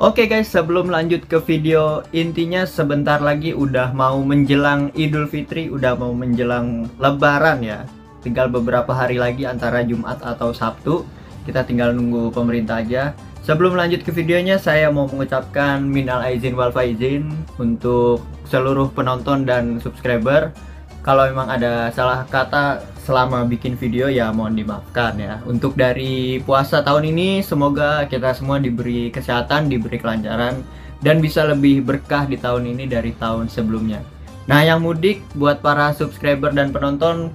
Oke guys, sebelum lanjut ke video intinya sebentar lagi udah mau menjelang Idul Fitri, udah mau menjelang Lebaran ya. Tinggal beberapa hari lagi antara Jumat atau Sabtu. Kita tinggal nunggu pemerintah aja. Sebelum lanjut ke videonya, saya mau mengucapkan minal aizin wal faizin untuk seluruh penonton dan subscriber. Kalau memang ada salah kata selama bikin video ya mohon dimaafkan ya. Untuk dari puasa tahun ini semoga kita semua diberi kesehatan, diberi kelancaran dan bisa lebih berkah di tahun ini dari tahun sebelumnya. Nah, yang mudik buat para subscriber dan penonton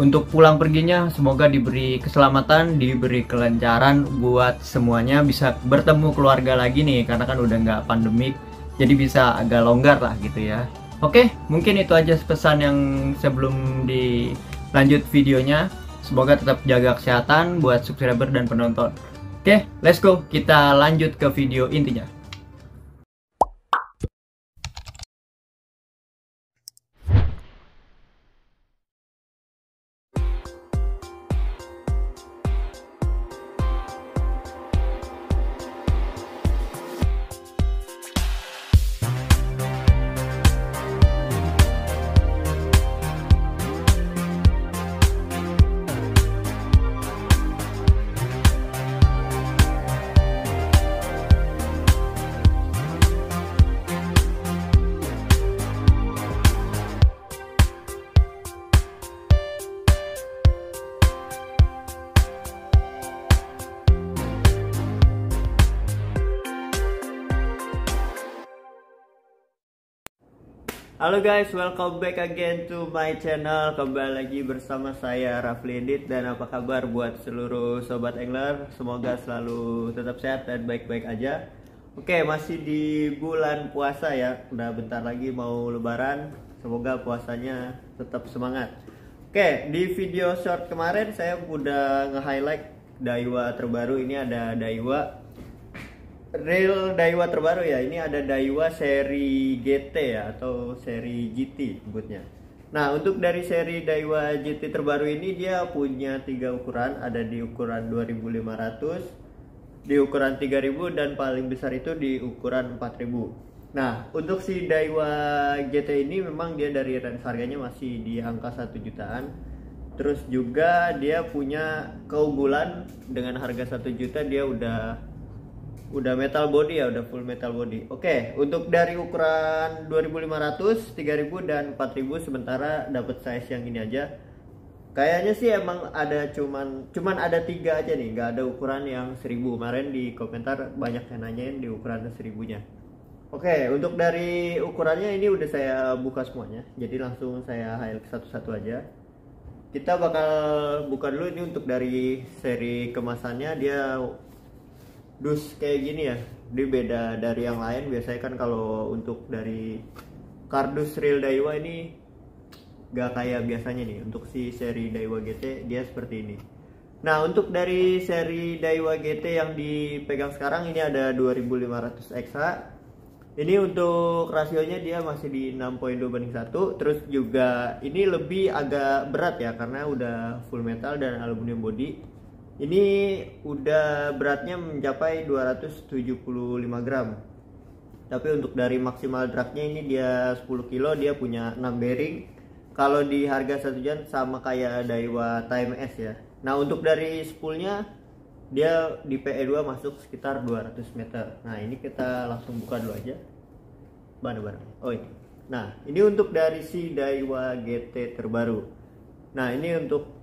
untuk pulang perginya semoga diberi keselamatan, diberi kelancaran buat semuanya bisa bertemu keluarga lagi nih karena kan udah nggak pandemik jadi bisa agak longgar lah gitu ya. Oke, mungkin itu aja pesan yang sebelum dilanjut videonya. Semoga tetap jaga kesehatan buat subscriber dan penonton. Oke, let's go. Kita lanjut ke video intinya. Halo guys, welcome back again to my channel. Kembali lagi bersama saya Rafli Edit Dan apa kabar buat seluruh sobat angler? Semoga selalu tetap sehat dan baik-baik aja. Oke, masih di bulan puasa ya. Udah bentar lagi mau lebaran. Semoga puasanya tetap semangat. Oke, di video short kemarin saya udah nge-highlight Daiwa terbaru. Ini ada Daiwa Real Daiwa terbaru ya. Ini ada Daiwa seri GT ya atau seri GT sebutnya. Nah, untuk dari seri Daiwa GT terbaru ini dia punya tiga ukuran, ada di ukuran 2500, di ukuran 3000 dan paling besar itu di ukuran 4000. Nah, untuk si Daiwa GT ini memang dia dari range harganya masih di angka 1 jutaan. Terus juga dia punya keunggulan dengan harga 1 juta dia udah udah metal body ya udah full metal body. Oke untuk dari ukuran 2500 3000 dan 4000 sementara dapat size yang ini aja. Kayaknya sih emang ada cuman cuman ada tiga aja nih nggak ada ukuran yang 1000 kemarin di komentar banyak yang nanyain di ukuran 1000 nya oke untuk dari ukurannya ini udah saya buka semuanya jadi langsung saya highlight satu-satu aja. Kita bakal buka dulu ini untuk dari seri kemasannya. Dia dus kayak gini ya dia beda dari yang lain. Biasanya kan kalau untuk dari kardus real Daiwa ini gak kayak biasanya nih. Untuk si seri Daiwa GT dia seperti ini. Nah untuk dari seri Daiwa GT yang dipegang sekarang ini ada 2500 XH ini untuk rasionya dia masih di 6.2 banding 1 terus juga ini lebih agak berat ya karena udah full metal dan aluminium body ini udah beratnya mencapai 275 gram. Tapi untuk dari maksimal dragnya ini dia 10 kilo dia punya 6 bearing. Kalau di harga satu jam sama kayak Daiwa Time S ya. Nah untuk dari spoolnya dia di PE2 masuk sekitar 200 meter. Nah ini kita langsung buka dulu aja. Mana-mana oh ini. Nah ini untuk dari si Daiwa GT terbaru. Nah ini untuk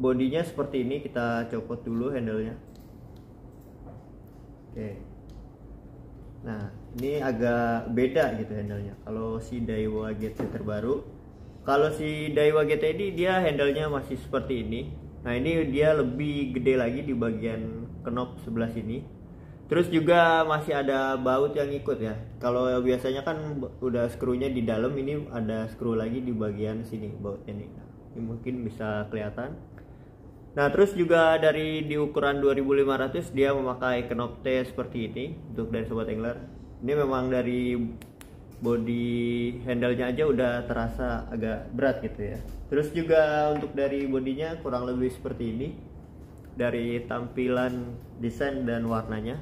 bodinya seperti ini kita copot dulu handlenya. Oke. Nah ini agak beda gitu handlenya. Kalau si Daiwa GT terbaru kalau si Daiwa GT ini dia handlenya masih seperti ini. Nah ini dia lebih gede lagi di bagian knop sebelah sini. Terus juga masih ada baut yang ikut ya. Kalau biasanya kan udah skrunya di dalam ini ada skru lagi di bagian sini bautnya nih. Nah, ini mungkin bisa kelihatan Nah terus juga dari di ukuran 2500 dia memakai knop T seperti ini untuk dari sobat angler. Ini memang dari body handle-nya aja udah terasa agak berat gitu ya. Terus juga untuk dari bodinya kurang lebih seperti ini dari tampilan desain dan warnanya.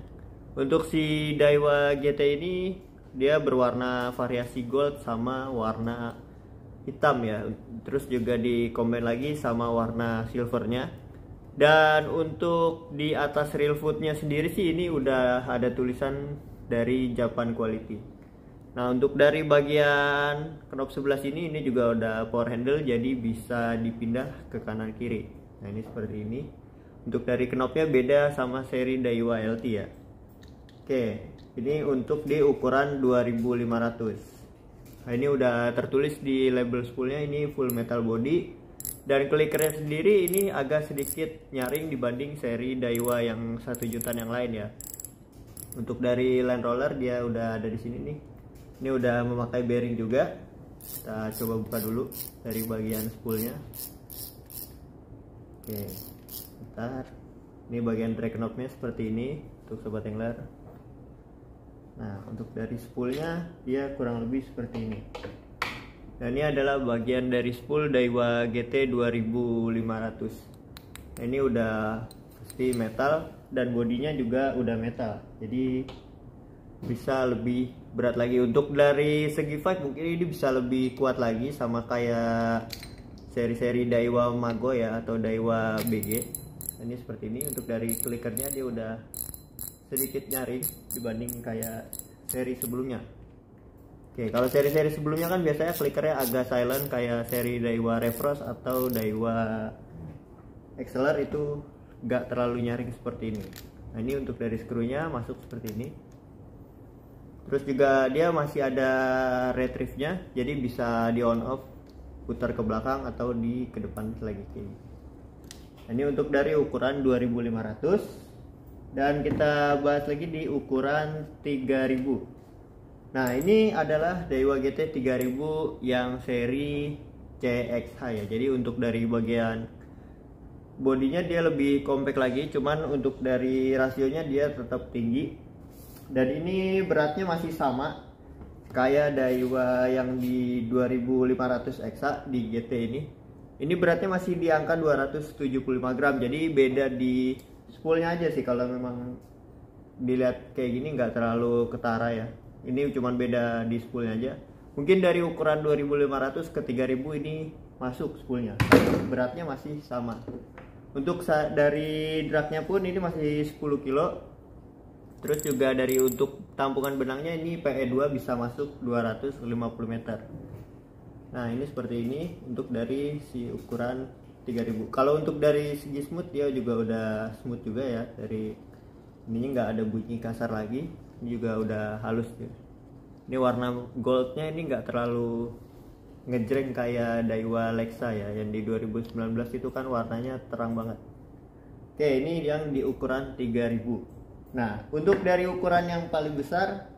untuk si Daiwa GT ini dia berwarna variasi gold sama warna hitam ya. Terus juga di combine lagi sama warna silvernya. Dan untuk di atas real footnya sendiri sih ini udah ada tulisan dari Japan Quality. Nah untuk dari bagian knop sebelah sini ini juga udah power handle jadi bisa dipindah ke kanan kiri. Nah ini seperti ini. Untuk dari knopnya beda sama seri Daiwa LT ya. Oke ini untuk di ukuran 2500 nah ini udah tertulis di label spoolnya ini full metal body. Dan klikernya sendiri ini agak sedikit nyaring dibanding seri Daiwa yang satu jutaan yang lain ya. Untuk dari line roller dia udah ada di sini nih. Ini udah memakai bearing juga. Kita coba buka dulu dari bagian spoolnya. Oke bentar ini bagian drag knobnya seperti ini untuk sobat angler nah untuk dari spoolnya dia kurang lebih seperti ini. Dan ini adalah bagian dari spool Daiwa GT 2500 nah, ini udah pasti metal dan bodinya juga udah metal. Jadi bisa lebih berat lagi. Untuk dari segi fight mungkin ini bisa lebih kuat lagi sama kayak seri-seri Daiwa Mago ya atau Daiwa BG ini seperti ini. Untuk dari klikernya dia udah sedikit nyaring dibanding kayak seri sebelumnya. Oke kalau seri-seri sebelumnya kan biasanya klikernya agak silent kayak seri Daiwa Refrost atau Daiwa Exceler itu gak terlalu nyaring seperti ini. Nah ini untuk dari skrunya masuk seperti ini. Terus juga dia masih ada retrieve-nya jadi bisa di on off putar ke belakang atau di ke depan lagi. Kiri nah, ini untuk dari ukuran 2500 dan kita bahas lagi di ukuran 3000 nah ini adalah Daiwa GT 3000 yang seri CXH ya. Jadi untuk dari bagian bodinya dia lebih compact lagi cuman untuk dari rasionya dia tetap tinggi. Dan ini beratnya masih sama kayak Daiwa yang di 2500 Exa di GT ini. Ini beratnya masih di angka 275 gram jadi beda di spoolnya aja sih kalau memang dilihat kayak gini nggak terlalu ketara ya. Ini cuman beda di spoolnya aja. Mungkin dari ukuran 2500 ke 3000 ini masuk spoolnya. Beratnya masih sama. Untuk dari dragnya pun ini masih 10 kilo. Terus juga dari untuk tampungan benangnya ini PE2 bisa masuk 250 meter. Nah ini seperti ini untuk dari si ukuran 3000 kalau untuk dari segi smooth dia juga udah smooth juga ya. Dari ininya nggak ada bunyi kasar lagi ini juga udah halus ya. ini warna goldnya ini nggak terlalu ngejreng kayak Daiwa Lexa ya. Yang di 2019 itu kan warnanya terang banget. Oke ini yang di ukuran 3000 Nah, untuk dari ukuran yang paling besar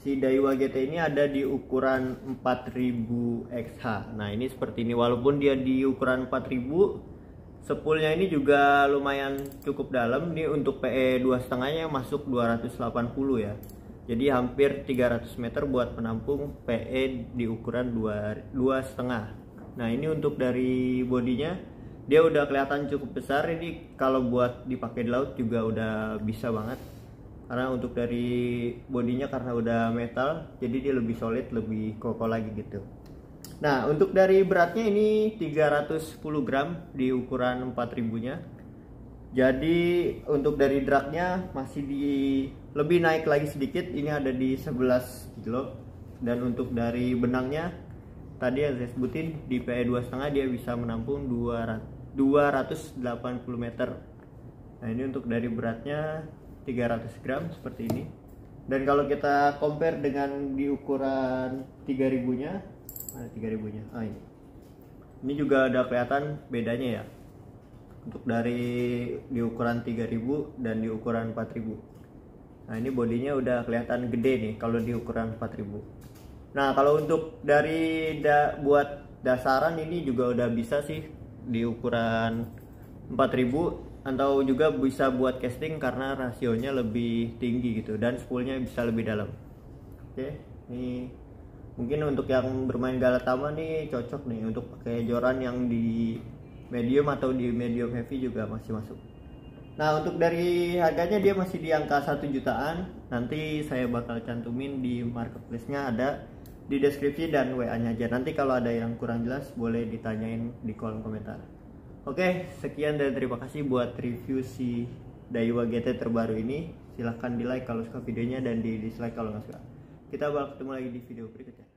si Daiwa GT ini ada di ukuran 4000 XH. Nah, ini seperti ini walaupun dia di ukuran 4000 sepulnya ini juga lumayan cukup dalam Ini untuk PE 2,5 nya masuk 280 ya. Jadi hampir 300 meter buat penampung PE di ukuran 2 2,5. Nah, ini untuk dari bodinya dia udah kelihatan cukup besar ini kalau buat dipakai di laut juga udah bisa banget karena untuk dari bodinya karena udah metal jadi dia lebih solid lebih kokoh lagi gitu. Nah untuk dari beratnya ini 310 gram di ukuran 4000 nya jadi untuk dari dragnya masih di lebih naik lagi sedikit. Ini ada di 11 kilo. Dan untuk dari benangnya tadi yang saya sebutin di PE 2,5 dia bisa menampung 200 280 meter. Nah ini untuk dari beratnya 300 gram seperti ini. Dan kalau kita compare dengan di ukuran 3000 nya mana 3000 nya ah ini. Ini juga ada kelihatan bedanya ya. Untuk dari di ukuran 3000 dan di ukuran 4000 nah ini bodinya udah kelihatan gede nih kalau di ukuran 4000 nah kalau untuk dari da, buat dasaran ini juga udah bisa sih di ukuran 4000 atau juga bisa buat casting karena rasionya lebih tinggi gitu dan spoolnya bisa lebih dalam oke ini mungkin untuk yang bermain galatama nih cocok nih untuk pakai joran yang di medium atau di medium heavy juga masih masuk Nah untuk dari harganya dia masih di angka satu jutaan. Nanti saya bakal cantumin di marketplace-nya ada di deskripsi dan WA-nya aja. Nanti kalau ada yang kurang jelas boleh ditanyain di kolom komentar. Oke, sekian dan terima kasih buat review si Daiwa GT terbaru ini. Silahkan di like kalau suka videonya dan di dislike kalau nggak suka. Kita bakal ketemu lagi di video berikutnya.